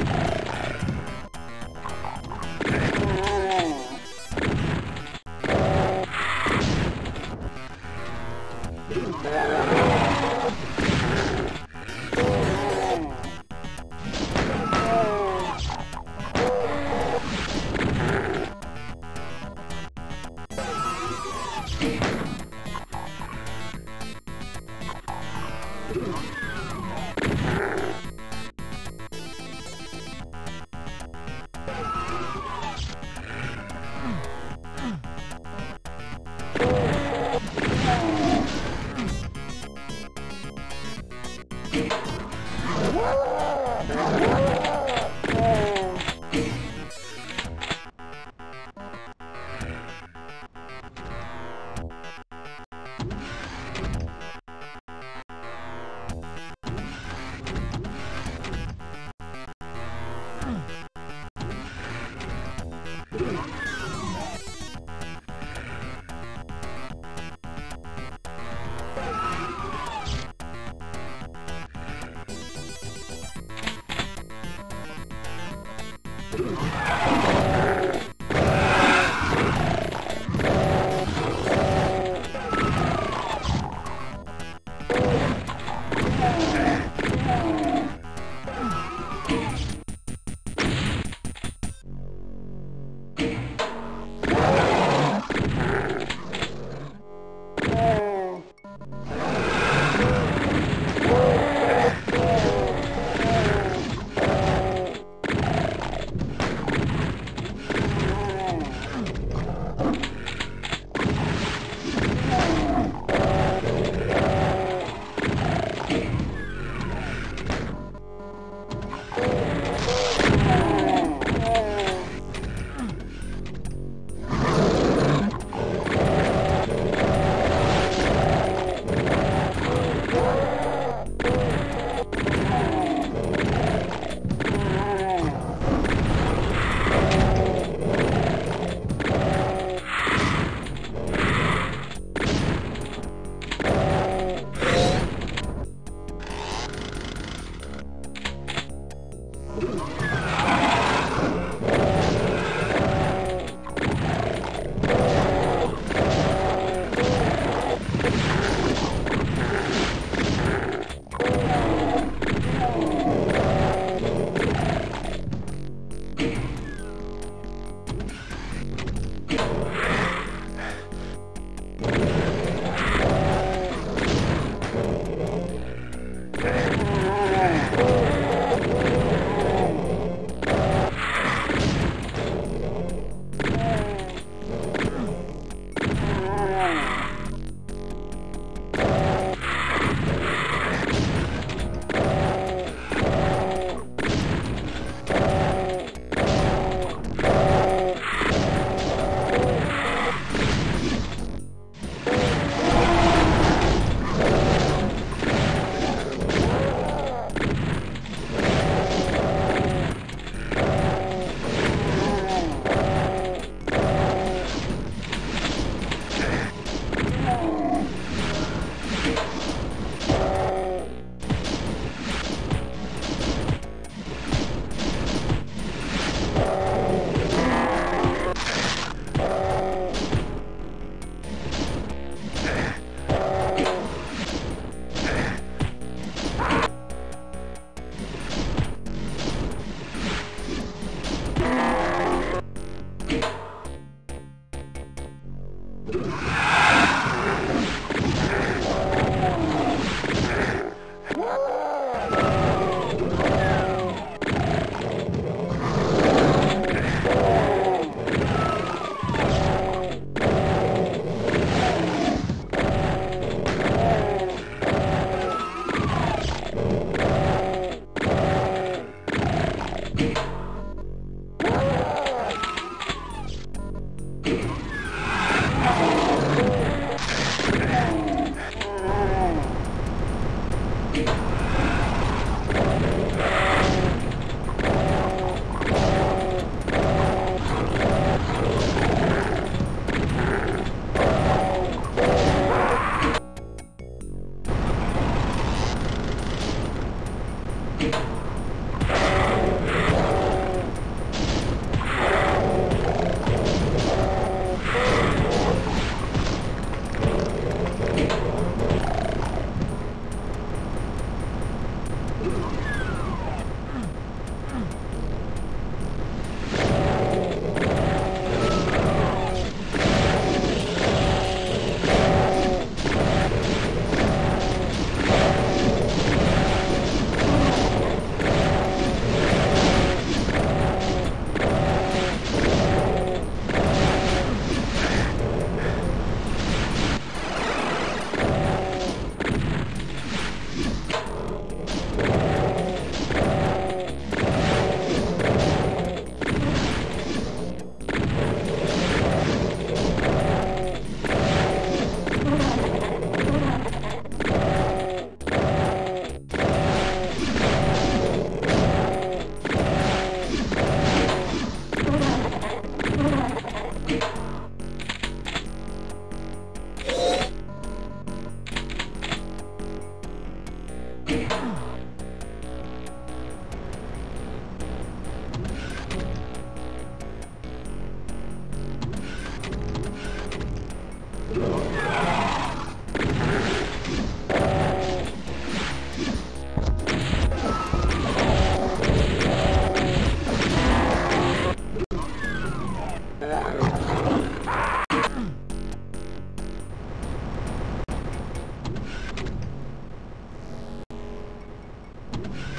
you